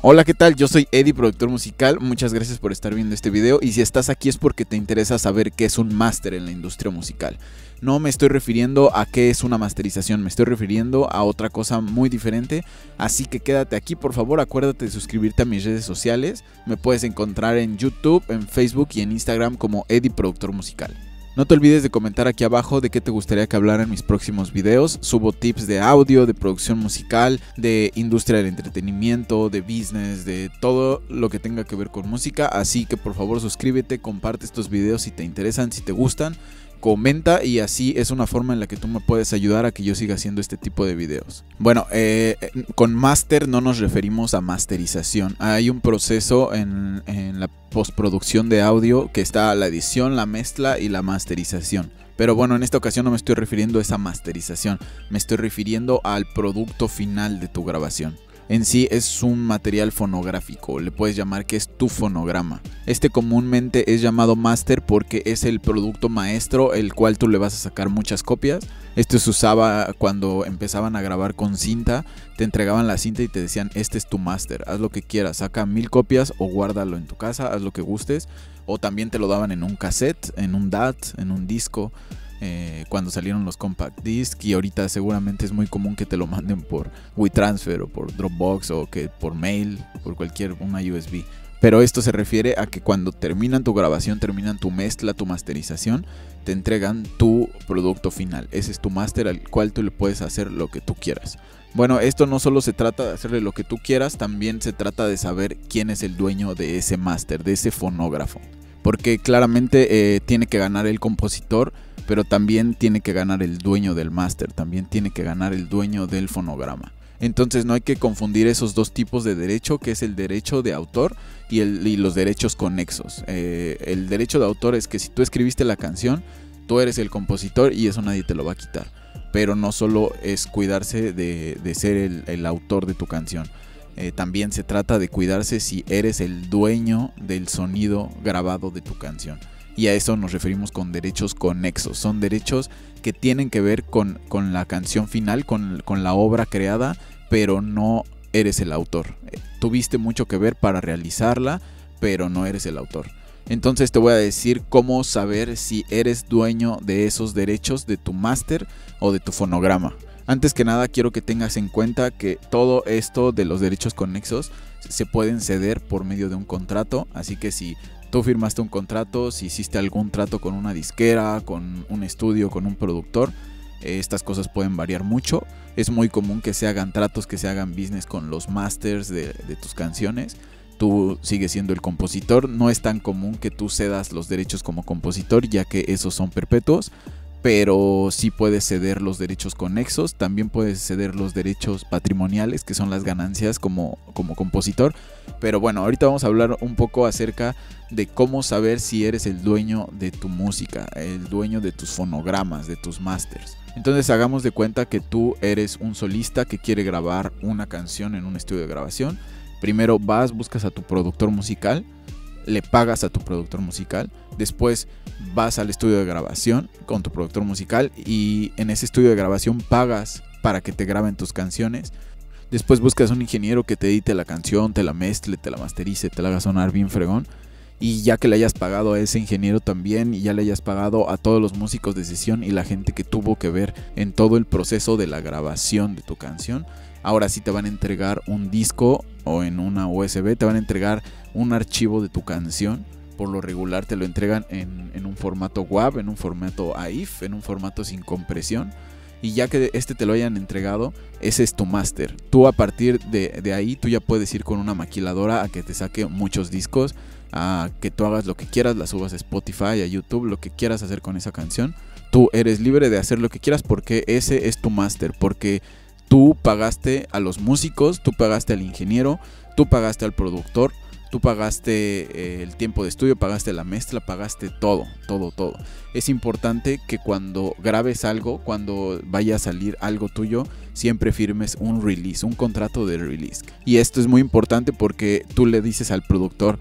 Hola, ¿qué tal? Yo soy Eddie, productor musical. Muchas gracias por estar viendo este video y si estás aquí es porque te interesa saber qué es un máster en la industria musical. No me estoy refiriendo a qué es una masterización, me estoy refiriendo a otra cosa muy diferente. Así que quédate aquí, por favor, acuérdate de suscribirte a mis redes sociales. Me puedes encontrar en YouTube, en Facebook y en Instagram como Eddie Productor Musical. No te olvides de comentar aquí abajo de qué te gustaría que hablara en mis próximos videos. Subo tips de audio, de producción musical, de industria del entretenimiento, de business, de todo lo que tenga que ver con música. Así que por favor suscríbete, comparte estos videos si te interesan, si te gustan comenta y así es una forma en la que tú me puedes ayudar a que yo siga haciendo este tipo de videos. Bueno, eh, con master no nos referimos a masterización. Hay un proceso en, en la postproducción de audio que está la edición, la mezcla y la masterización. Pero bueno, en esta ocasión no me estoy refiriendo a esa masterización, me estoy refiriendo al producto final de tu grabación en sí es un material fonográfico, le puedes llamar que es tu fonograma. Este comúnmente es llamado master porque es el producto maestro el cual tú le vas a sacar muchas copias. Esto se usaba cuando empezaban a grabar con cinta, te entregaban la cinta y te decían, este es tu master, haz lo que quieras, saca mil copias o guárdalo en tu casa, haz lo que gustes. O también te lo daban en un cassette, en un DAT, en un disco. Eh, cuando salieron los compact disc y ahorita seguramente es muy común que te lo manden por WeTransfer o por Dropbox o que por mail, por cualquier una USB. Pero esto se refiere a que cuando terminan tu grabación, terminan tu mezcla, tu masterización, te entregan tu producto final. Ese es tu máster al cual tú le puedes hacer lo que tú quieras. Bueno, esto no solo se trata de hacerle lo que tú quieras, también se trata de saber quién es el dueño de ese máster, de ese fonógrafo. Porque claramente eh, tiene que ganar el compositor pero también tiene que ganar el dueño del máster, también tiene que ganar el dueño del fonograma. Entonces no hay que confundir esos dos tipos de derecho, que es el derecho de autor y, los derechos conexos. Eh, el derecho de autor es que si tú escribiste la canción, tú eres el compositor y eso nadie te lo va a quitar. Pero no solo es cuidarse de, ser el, autor de tu canción. Eh, también se trata de cuidarse si eres el dueño del sonido grabado de tu canción y a eso nos referimos con derechos conexos. Son derechos que tienen que ver con, con la canción final, con, con, la obra creada, pero no eres el autor. Eh, tuviste mucho que ver para realizarla, pero no eres el autor. Entonces te voy a decir cómo saber si eres dueño de esos derechos de tu máster o de tu fonograma. Antes que nada quiero que tengas en cuenta que todo esto de los derechos conexos se pueden ceder por medio de un contrato, así que si tú firmaste un contrato, si hiciste algún trato con una disquera, con un estudio, con un productor, eh, estas cosas pueden variar mucho. Es muy común que se hagan tratos, que se hagan business con los masters de, tus canciones. Tú sigues siendo el compositor. No es tan común que tú cedas los derechos como compositor, ya que esos son perpetuos pero sí puedes ceder los derechos conexos, también puedes ceder los derechos patrimoniales, que son las ganancias como, como compositor. Pero bueno, ahorita vamos a hablar un poco acerca de cómo saber si eres el dueño de tu música, el dueño de tus fonogramas, de tus masters. Entonces hagamos de cuenta que tú eres un solista que quiere grabar una canción en un estudio de grabación. Primero vas, buscas a tu productor musical, le pagas a tu productor musical, después vas al estudio de grabación con tu productor musical y en ese estudio de grabación pagas para que te graben tus canciones. Después buscas un ingeniero que te edite la canción, te la mezcle, te la masterice, te la haga sonar bien fregón. Y ya que le hayas pagado a ese ingeniero también y ya le hayas pagado a todos los músicos de sesión y la gente que tuvo que ver en todo el proceso de la grabación de tu canción, ahora sí te van a entregar un disco o en una USB, te van a entregar un archivo de tu canción. Por lo regular te lo entregan en, un formato WAV, en un formato AIF, en un formato sin compresión. Y ya que este te lo hayan entregado, ese es tu máster. Tú a partir de, ahí, tú ya puedes ir con una maquiladora a que te saque muchos discos, a que tú hagas lo que quieras, la subas a Spotify, a YouTube, lo que quieras hacer con esa canción. Tú eres libre de hacer lo que quieras porque ese es tu máster, porque tú pagaste a los músicos, tú pagaste al ingeniero, tú pagaste al productor, tú pagaste eh, el tiempo de estudio, pagaste la mezcla, pagaste todo, todo, todo. Es importante que cuando grabes algo, cuando vaya a salir algo tuyo, siempre firmes un release, un contrato de release. Y esto es muy importante porque tú le dices al productor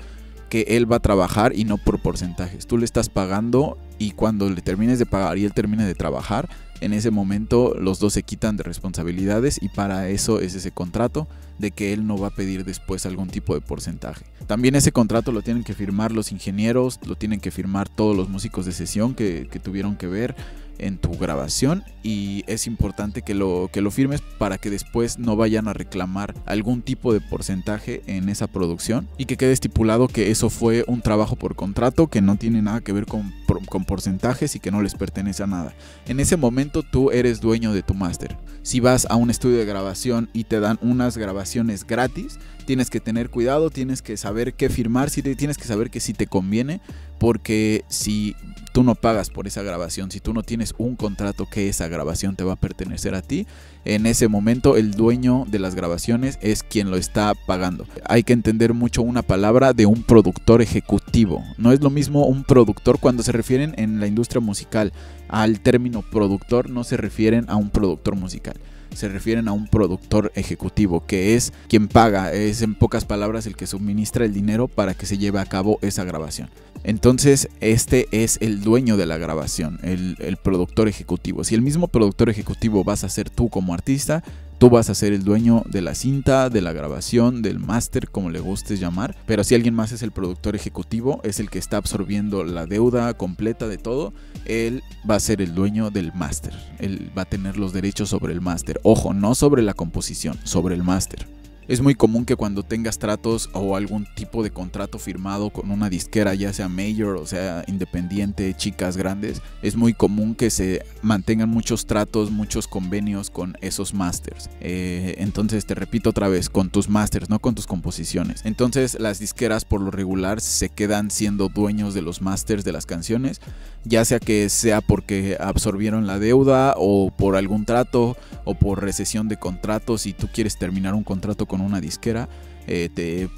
que él va a trabajar y no por porcentajes. Tú le estás pagando y cuando le termines de pagar y él termine de trabajar, en ese momento los dos se quitan de responsabilidades y para eso es ese contrato de que él no va a pedir después algún tipo de porcentaje. También ese contrato lo tienen que firmar los ingenieros, lo tienen que firmar todos los músicos de sesión que, que tuvieron que ver en tu grabación y es importante que lo, que lo firmes para que después no vayan a reclamar algún tipo de porcentaje en esa producción y que quede estipulado que eso fue un trabajo por contrato que no tiene nada que ver con, con porcentajes y que no les pertenece a nada. En ese momento tú eres dueño de tu máster. Si vas a un estudio de grabación y te dan unas grabaciones gratis, tienes que tener cuidado, tienes que saber qué firmar, si tienes que saber que si te conviene, porque si tú no pagas por esa grabación, si tú no tienes un contrato que esa grabación te va a pertenecer a ti, en ese momento el dueño de las grabaciones es quien lo está pagando. Hay que entender mucho una palabra de un productor ejecutivo. No es lo mismo un productor cuando se refieren en la industria musical al término productor, no se refieren a un productor musical se refieren a un productor ejecutivo, que es quien paga, es en pocas palabras el que suministra el dinero para que se lleve a cabo esa grabación. Entonces, este es el dueño de la grabación, el, el productor ejecutivo. Si el mismo productor ejecutivo vas a ser tú como artista, Tú vas a ser el dueño de la cinta, de la grabación, del máster, como le gustes llamar. Pero si alguien más es el productor ejecutivo, es el que está absorbiendo la deuda completa de todo, él va a ser el dueño del máster. Él va a tener los derechos sobre el máster. Ojo, no sobre la composición, sobre el máster. Es muy común que cuando tengas tratos o algún tipo de contrato firmado con una disquera, ya sea mayor o sea independiente, chicas grandes, es muy común que se mantengan muchos tratos, muchos convenios con esos masters. Eh, entonces te repito otra vez, con tus masters, no con tus composiciones. Entonces las disqueras por lo regular se quedan siendo dueños de los masters de las canciones, ya sea que sea porque absorbieron la deuda o por algún trato o por recesión de contratos y tú quieres terminar un contrato con una disquera, eh,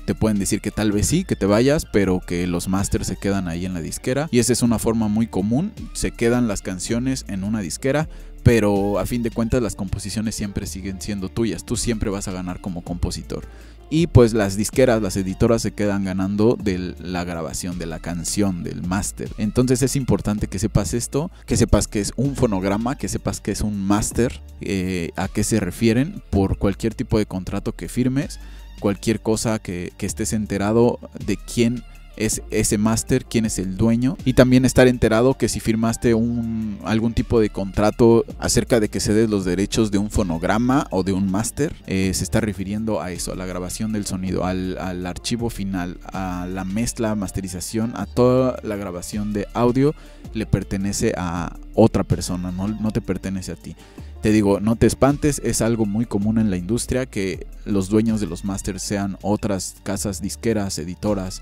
te, pueden decir que tal vez sí, que te vayas, pero que los masters se quedan ahí en la disquera. Y esa es una forma muy común, se quedan las canciones en una disquera, pero a fin de cuentas las composiciones siempre siguen siendo tuyas, tú siempre vas a ganar como compositor. Y pues las disqueras, las editoras se quedan ganando de la grabación, de la canción, del máster. Entonces es importante que sepas esto, que sepas que es un fonograma, que sepas que es un máster, eh, a qué se refieren por cualquier tipo de contrato que firmes, cualquier cosa que, que estés enterado de quién es ese máster, quién es el dueño y también estar enterado que si firmaste un, algún tipo de contrato acerca de que cedes los derechos de un fonograma o de un máster, eh, se está refiriendo a eso, a la grabación del sonido, al, al archivo final, a la mezcla, masterización, a toda la grabación de audio le pertenece a otra persona, no, no te pertenece a ti. Te digo, no te espantes, es algo muy común en la industria que los dueños de los másters sean otras casas disqueras, editoras,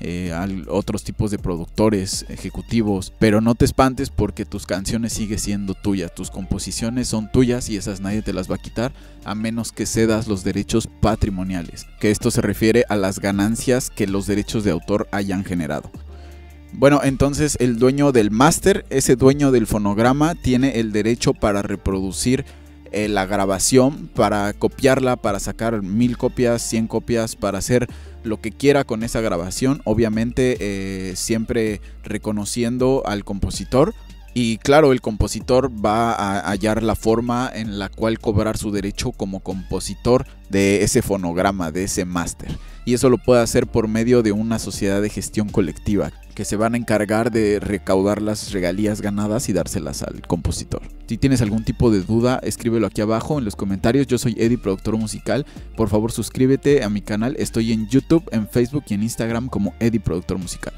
eh, a otros tipos de productores ejecutivos, pero no te espantes porque tus canciones siguen siendo tuyas, tus composiciones son tuyas y esas nadie te las va a quitar a menos que cedas los derechos patrimoniales, que esto se refiere a las ganancias que los derechos de autor hayan generado. Bueno, entonces el dueño del máster, ese dueño del fonograma, tiene el derecho para reproducir eh, la grabación, para copiarla, para sacar mil copias, cien copias, para hacer lo que quiera con esa grabación, obviamente eh, siempre reconociendo al compositor. Y claro, el compositor va a hallar la forma en la cual cobrar su derecho como compositor de ese fonograma, de ese máster. Y eso lo puede hacer por medio de una sociedad de gestión colectiva, que se van a encargar de recaudar las regalías ganadas y dárselas al compositor. Si tienes algún tipo de duda, escríbelo aquí abajo en los comentarios. Yo soy Eddie, productor musical. Por favor, suscríbete a mi canal. Estoy en YouTube, en Facebook y en Instagram como Eddie, productor musical.